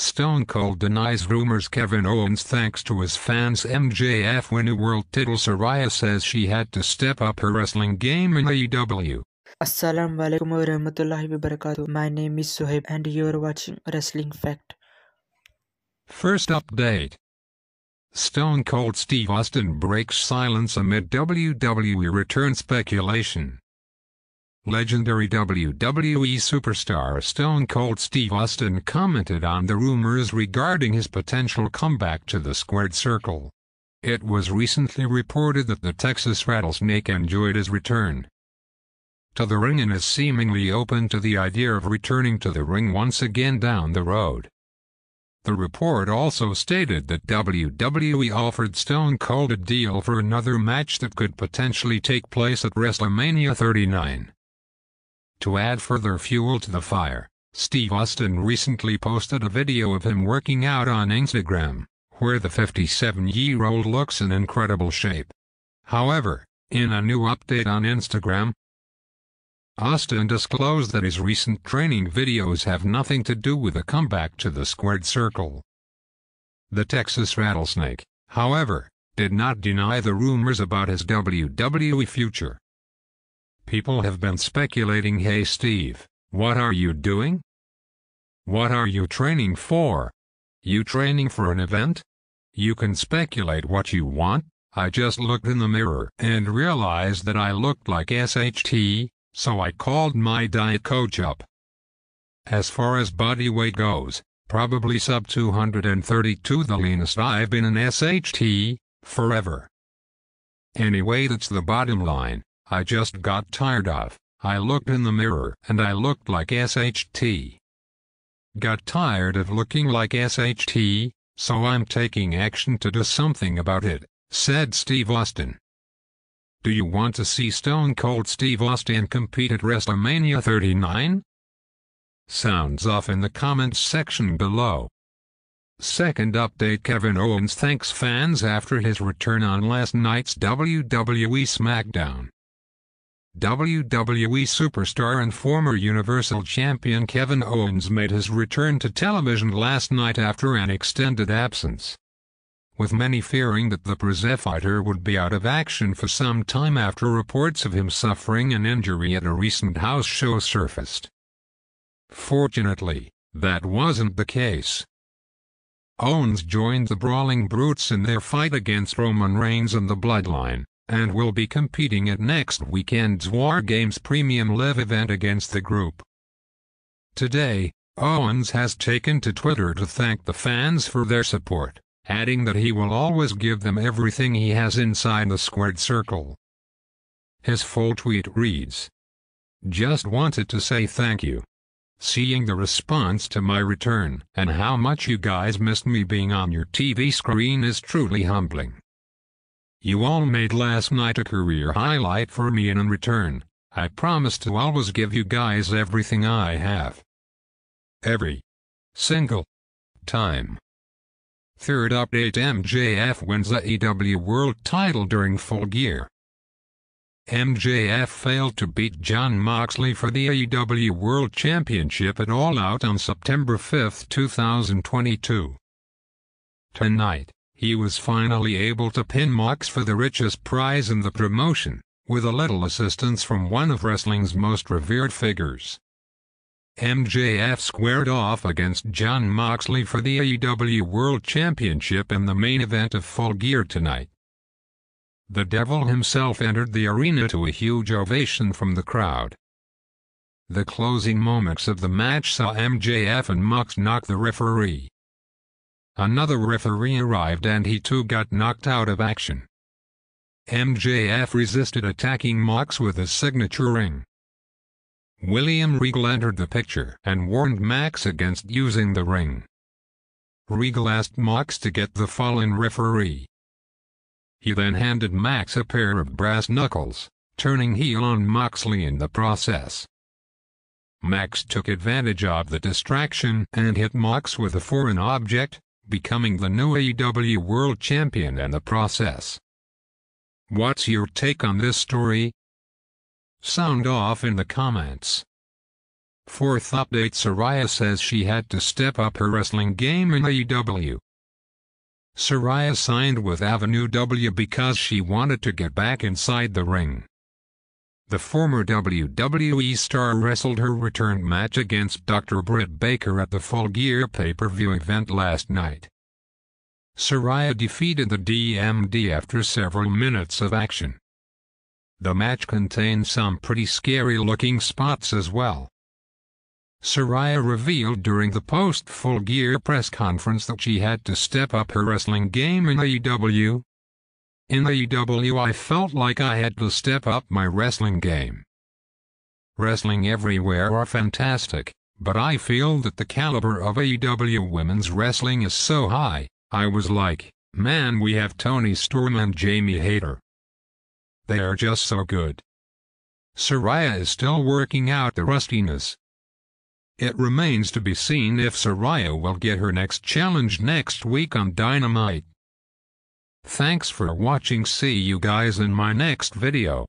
Stone Cold denies rumors Kevin Owens thanks to his fans MJF win a world title Saraya says she had to step up her wrestling game in AEW. Assalamu alaikum wa rahmatullahi wa barakatuh. My name is Sohaib and you are watching Wrestling Fact. First update. Stone Cold Steve Austin breaks silence amid WWE return speculation. Legendary WWE superstar Stone Cold Steve Austin commented on the rumors regarding his potential comeback to the Squared Circle. It was recently reported that the Texas Rattlesnake enjoyed his return to the ring and is seemingly open to the idea of returning to the ring once again down the road. The report also stated that WWE offered Stone Cold a deal for another match that could potentially take place at WrestleMania 39. To add further fuel to the fire, Steve Austin recently posted a video of him working out on Instagram, where the 57-year-old looks in incredible shape. However, in a new update on Instagram, Austin disclosed that his recent training videos have nothing to do with a comeback to the squared circle. The Texas Rattlesnake, however, did not deny the rumors about his WWE future. People have been speculating hey Steve, what are you doing? What are you training for? You training for an event? You can speculate what you want, I just looked in the mirror and realized that I looked like SHT, so I called my diet coach up. As far as body weight goes, probably sub 232 the leanest I've been in SHT, forever. Anyway that's the bottom line. I just got tired of. I looked in the mirror and I looked like SHT. Got tired of looking like SHT, so I'm taking action to do something about it, said Steve Austin. Do you want to see Stone Cold Steve Austin compete at WrestleMania 39? Sounds off in the comments section below. Second update Kevin Owens thanks fans after his return on last night's WWE SmackDown. WWE superstar and former Universal Champion Kevin Owens made his return to television last night after an extended absence. With many fearing that the Prize fighter would be out of action for some time after reports of him suffering an injury at a recent house show surfaced. Fortunately, that wasn't the case. Owens joined the Brawling Brutes in their fight against Roman Reigns and the Bloodline and will be competing at next weekend's War Games Premium Live event against the group. Today, Owens has taken to Twitter to thank the fans for their support, adding that he will always give them everything he has inside the squared circle. His full tweet reads, Just wanted to say thank you. Seeing the response to my return and how much you guys missed me being on your TV screen is truly humbling. You all made last night a career highlight for me and in return, I promise to always give you guys everything I have. Every single time. Third update MJF wins the AEW World title during Full Gear. MJF failed to beat Jon Moxley for the AEW World Championship at All Out on September 5, 2022. Tonight, he was finally able to pin Mox for the richest prize in the promotion, with a little assistance from one of wrestling's most revered figures. MJF squared off against Jon Moxley for the AEW World Championship in the main event of Full Gear tonight. The Devil himself entered the arena to a huge ovation from the crowd. The closing moments of the match saw MJF and Mox knock the referee. Another referee arrived and he too got knocked out of action. MJF resisted attacking Mox with his signature ring. William Regal entered the picture and warned Max against using the ring. Regal asked Mox to get the fallen referee. He then handed Max a pair of brass knuckles, turning heel on Moxley in the process. Max took advantage of the distraction and hit Mox with a foreign object, becoming the new AEW World Champion in the process. What's your take on this story? Sound off in the comments. Fourth update Saraya says she had to step up her wrestling game in AEW. Saraya signed with AEW because she wanted to get back inside the ring. The former WWE star wrestled her return match against Dr. Britt Baker at the Full Gear pay-per-view event last night. Saraya defeated the DMD after several minutes of action. The match contained some pretty scary-looking spots as well. Saraya revealed during the post-Full Gear press conference that she had to step up her wrestling game in AEW, in AEW I felt like I had to step up my wrestling game. Wrestling everywhere are fantastic, but I feel that the caliber of AEW women's wrestling is so high, I was like, man we have Toni Storm and Jamie Hayter. They are just so good. Saraya is still working out the rustiness. It remains to be seen if Saraya will get her next challenge next week on Dynamite. Thanks for watching see you guys in my next video.